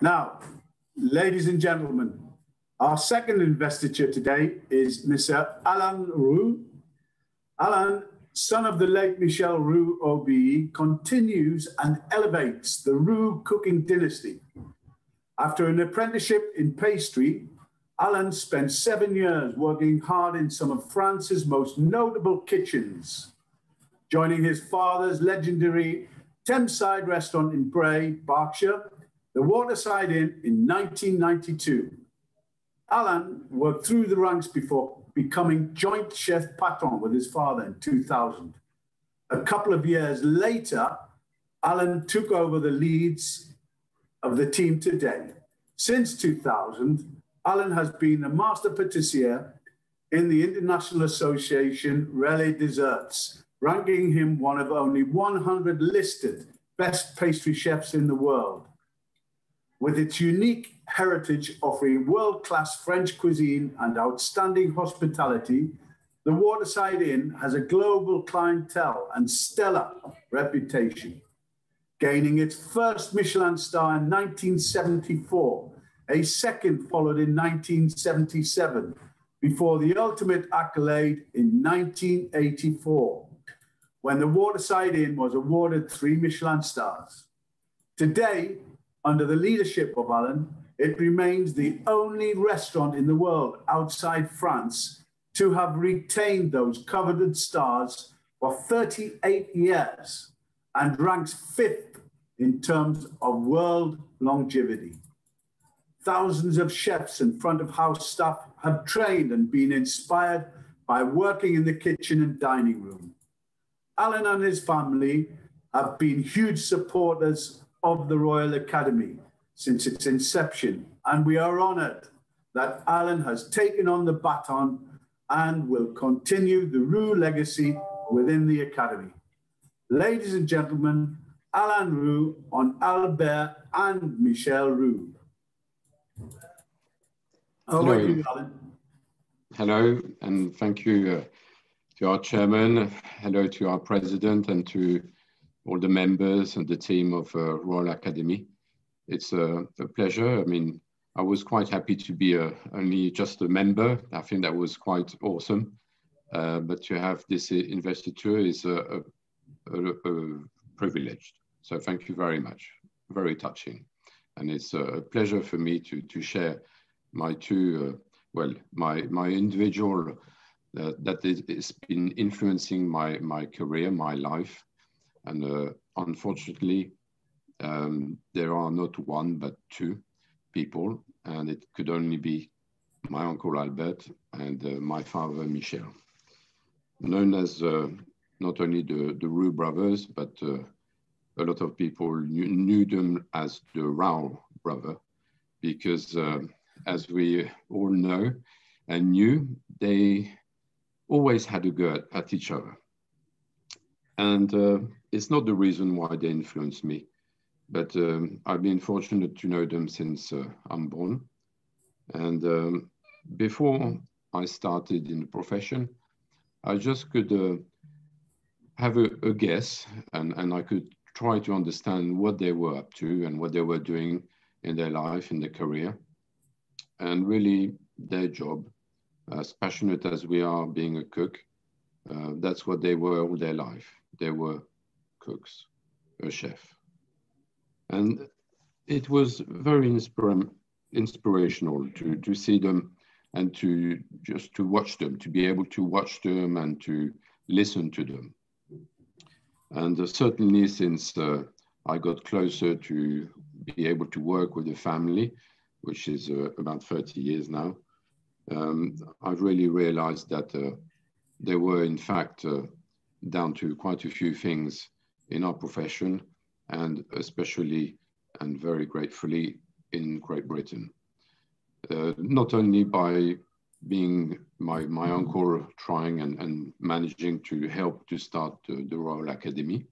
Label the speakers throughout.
Speaker 1: Now, ladies and gentlemen, our second investiture today is Mr. Alain Roux. Alain, son of the late Michel Roux OBE, continues and elevates the Roux cooking dynasty. After an apprenticeship in pastry, Alain spent seven years working hard in some of France's most notable kitchens, joining his father's legendary Thameside restaurant in Bray, Berkshire, the Waterside Inn in 1992. Alain worked through the ranks before becoming joint chef patron with his father in 2000. A couple of years later, Alain took over the leads of the team today. Since 2000, Alain has been a master patissier in the International Association Relais Desserts, ranking him one of only 100 listed best pastry chefs in the world. With its unique heritage offering world class French cuisine and outstanding hospitality, the Waterside Inn has a global clientele and stellar reputation. Gaining its first Michelin star in 1974, a second followed in 1977, before the ultimate accolade in 1984, when the Waterside Inn was awarded three Michelin stars. Today, under the leadership of Alain, it remains the only restaurant in the world outside France to have retained those coveted stars for 38 years and ranks fifth in terms of world longevity. Thousands of chefs and front of house staff have trained and been inspired by working in the kitchen and dining room. Alain and his family have been huge supporters of the Royal Academy since its inception, and we are honored that Alain has taken on the baton and will continue the Roux legacy within the Academy. Ladies and gentlemen, Alain Roux on Albert and Michel Roux.
Speaker 2: Hello. You, Hello, and thank you uh, to our chairman. Hello to our president and to all the members and the team of uh, Royal Academy. It's a, a, pleasure. I mean, I was quite happy to be a, uh, only just a member. I think that was quite awesome. Uh, but to have this investiture is a, a, privilege. So thank you very much. Very touching. And it's a pleasure for me to, to share my two, uh, well, my, my individual uh, that has been influencing my, my career, my life, and uh, unfortunately, um, there are not one but two people, and it could only be my uncle Albert and uh, my father Michel, known as uh, not only the, the Roux brothers, but uh, a lot of people knew, knew, them as the Rao brother, because uh, as we all know and knew, they always had a go at, at each other. And uh, it's not the reason why they influenced me, but um, I've been fortunate to know them since uh, I'm born. And um, before I started in the profession, I just could uh, have a, a, guess and, and I could try to understand what they were up to and what they were doing in their life, in their career, and really their job. As passionate as we are being a cook, uh, that's what they were all their life. They were cooks, a chef. And it was very inspira inspirational to, to see them and to just to watch them, to be able to watch them and to listen to them. And uh, certainly since uh, I got closer to be able to work with the family, which is uh, about 30 years now, um, I've really realized that uh, there were in fact uh, down to quite a few things in our profession and especially and very gratefully in Great Britain. Uh, not only by being my, my uncle trying and, and managing to help to start uh, the Royal Academy,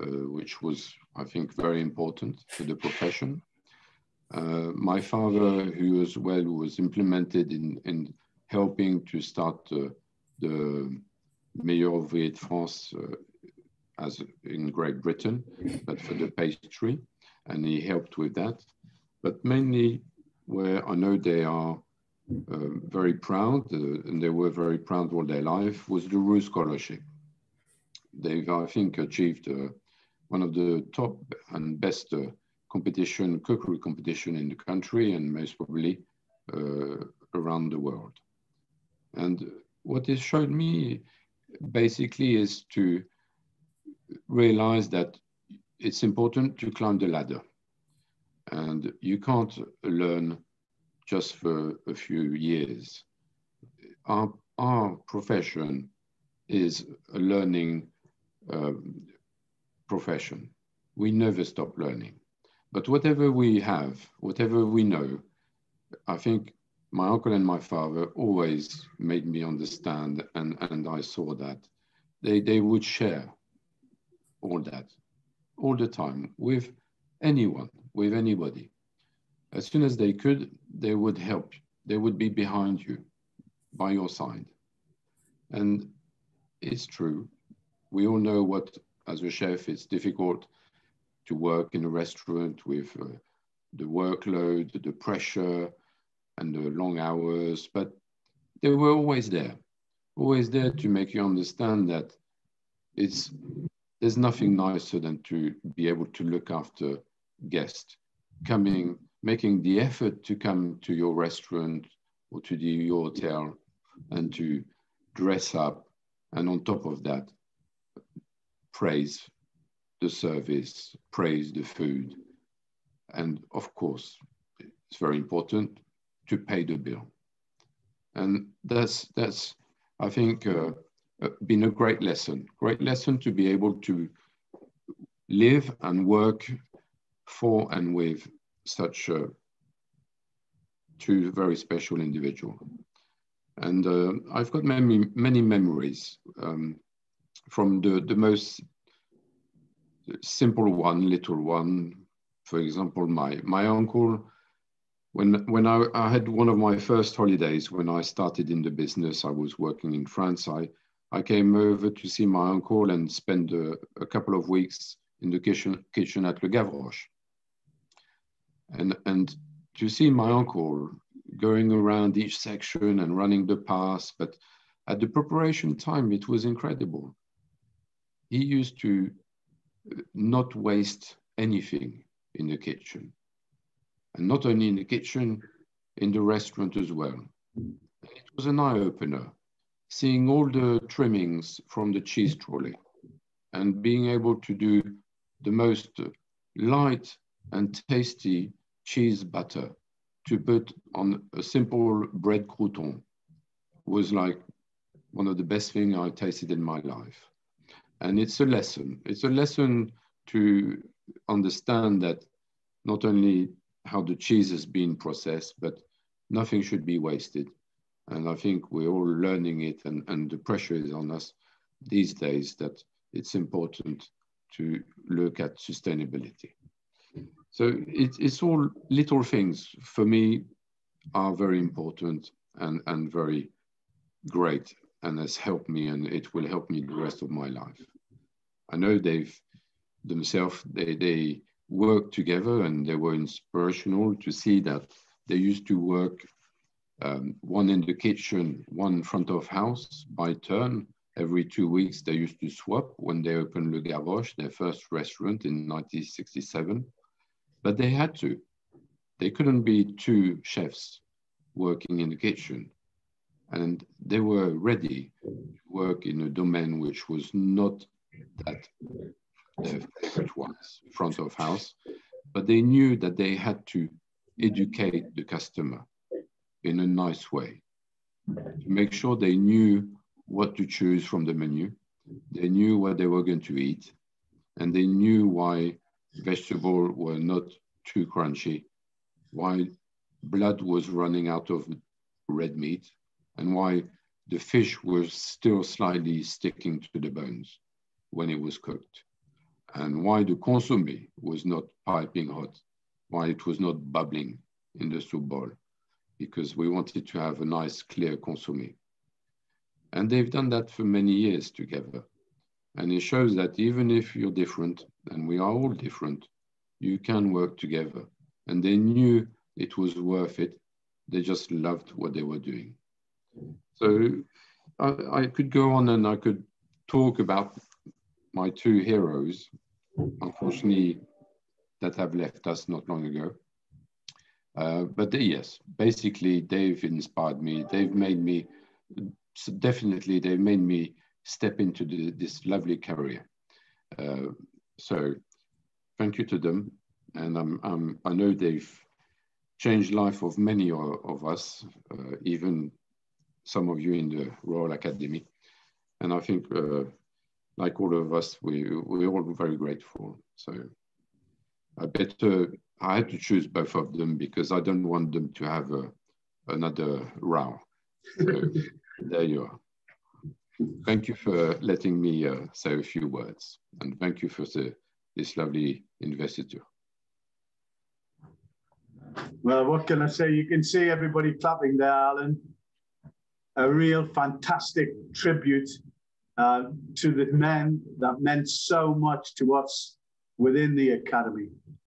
Speaker 2: uh, which was, I think, very important for the profession. Uh, my father, who as well was implemented in, in helping to start uh, the Meilleur Ouvrier de France uh, as in Great Britain, but for the pastry. and he helped with that. But mainly where I know they are uh, very proud, uh, and they were very proud all their life, was the Roux Scholarship. They've, I think, achieved uh, one of the top and best uh, competition, cookery competition in the country and most probably uh, around the world. And what it showed me basically is to realize that it's important to climb the ladder. And you can't learn just for a few years. Our, our profession is a learning um, profession. We never stop learning. But whatever we have, whatever we know, I think my uncle and my father always made me understand, and, and I saw that. They, they would share all that all the time with anyone, with anybody. As soon as they could, they would help. They would be behind you, by your side. And it's true. We all know what, as a chef, it's difficult to work in a restaurant with uh, the workload, the pressure, and the long hours, but they were always there, always there to make you understand that it's there's nothing nicer than to be able to look after guests coming, making the effort to come to your restaurant or to the, your hotel and to dress up. And on top of that, praise the service, praise the food. And of course, it's very important to pay the bill. And that's, that's I think, uh, been a great lesson, great lesson to be able to live and work for and with such uh, two very special individuals. And uh, I've got many, many memories um, from the, the most simple one, little one. For example, my, my uncle, when, when I, I had one of my first holidays, when I started in the business, I was working in France, I, I came over to see my uncle and spend a, a couple of weeks in the kitchen, kitchen at Le Gavroche. And, and to see my uncle going around each section and running the pass, but at the preparation time, it was incredible. He used to uh, not waste anything in the kitchen. And not only in the kitchen, in the restaurant as well. It was an eye opener seeing all the trimmings from the cheese trolley and being able to do the most light and tasty cheese butter to put on a simple bread crouton was like one of the best things I tasted in my life. And it's a lesson. It's a lesson to understand that not only how the cheese has been processed, but nothing should be wasted. And I think we're all learning it, and, and the pressure is on us these days that it's important to look at sustainability. So it, it's all little things for me are very important and, and very great and has helped me and it will help me the rest of my life. I know they've themselves, they, they worked together and they were inspirational to see that they used to work um, one in the kitchen, one front of house by turn. Every two weeks, they used to swap when they opened Le Gavroche, their first restaurant in 1967. But they had to. They couldn't be two chefs working in the kitchen. And they were ready to work in a domain which was not that their favorite ones, front of house, but they knew that they had to educate the customer in a nice way to make sure they knew what to choose from the menu. They knew what they were going to eat, and they knew why vegetables were not too crunchy, why blood was running out of red meat, and why the fish was still slightly sticking to the bones when it was cooked, and why the consomme was not piping hot, why it was not bubbling in the soup bowl because we wanted to have a nice, clear consomme. And they've done that for many years together. And it shows that even if you're different, and we are all different, you can work together. And they knew it was worth it. They just loved what they were doing. So I, I could go on and I could talk about my two heroes, unfortunately, that have left us not long ago. Uh, but they, yes, basically, they've inspired me. They've made me, definitely, they've made me step into the, this lovely career. Uh, so thank you to them. And I'm, I'm, i know they've changed life of many of, of us, uh, even some of you in the Royal Academy. And I think, uh, like all of us, we, we're all very grateful. So I better, I had to choose both of them because I don't want them to have a, another row. So there you are. Thank you for letting me uh, say a few words. And thank you for the, this lovely investiture.
Speaker 1: Well, what can I say? You can see everybody clapping there, Alain. A real fantastic tribute uh, to the men that meant so much to us within the academy.